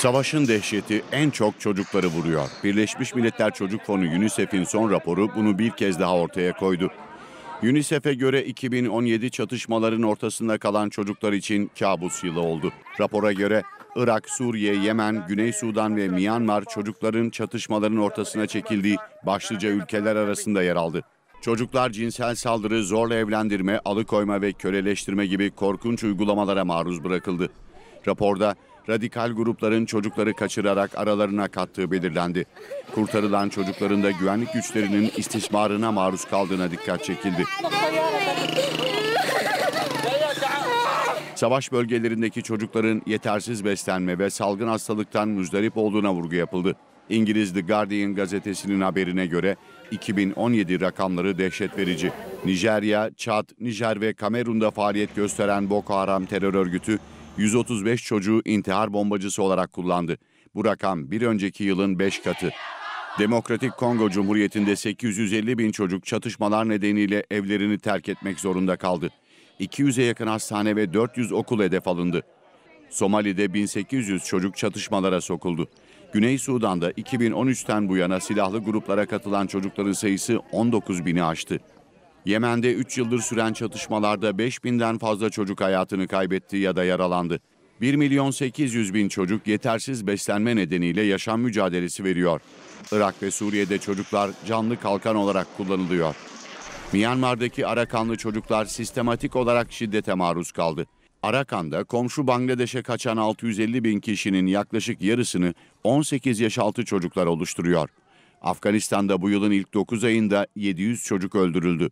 Savaşın dehşeti en çok çocukları vuruyor. Birleşmiş Milletler Çocuk Fonu UNICEF'in son raporu bunu bir kez daha ortaya koydu. UNICEF'e göre 2017 çatışmaların ortasında kalan çocuklar için kabus yılı oldu. Rapora göre Irak, Suriye, Yemen, Güney Sudan ve Myanmar çocukların çatışmaların ortasına çekildiği başlıca ülkeler arasında yer aldı. Çocuklar cinsel saldırı, zorla evlendirme, alıkoyma ve köleleştirme gibi korkunç uygulamalara maruz bırakıldı. Raporda radikal grupların çocukları kaçırarak aralarına kattığı belirlendi. Kurtarılan çocukların da güvenlik güçlerinin istismarına maruz kaldığına dikkat çekildi. Savaş bölgelerindeki çocukların yetersiz beslenme ve salgın hastalıktan müzdarip olduğuna vurgu yapıldı. İngiliz The Guardian gazetesinin haberine göre 2017 rakamları dehşet verici. Nijerya, Çad, Nijer ve Kamerun'da faaliyet gösteren Boko Haram terör örgütü 135 çocuğu intihar bombacısı olarak kullandı. Bu rakam bir önceki yılın 5 katı. Demokratik Kongo Cumhuriyeti'nde 850 bin çocuk çatışmalar nedeniyle evlerini terk etmek zorunda kaldı. 200'e yakın hastane ve 400 okul hedef alındı. Somali'de 1800 çocuk çatışmalara sokuldu. Güney Sudan'da 2013'ten bu yana silahlı gruplara katılan çocukların sayısı 19 bini aştı. Yemen'de 3 yıldır süren çatışmalarda 5 binden fazla çocuk hayatını kaybetti ya da yaralandı. 1 milyon 800 bin çocuk yetersiz beslenme nedeniyle yaşam mücadelesi veriyor. Irak ve Suriye'de çocuklar canlı kalkan olarak kullanılıyor. Myanmar'daki Arakanlı çocuklar sistematik olarak şiddete maruz kaldı. Arakan'da komşu Bangladeş'e kaçan 650 bin kişinin yaklaşık yarısını 18 yaş altı çocuklar oluşturuyor. Afganistan'da bu yılın ilk 9 ayında 700 çocuk öldürüldü.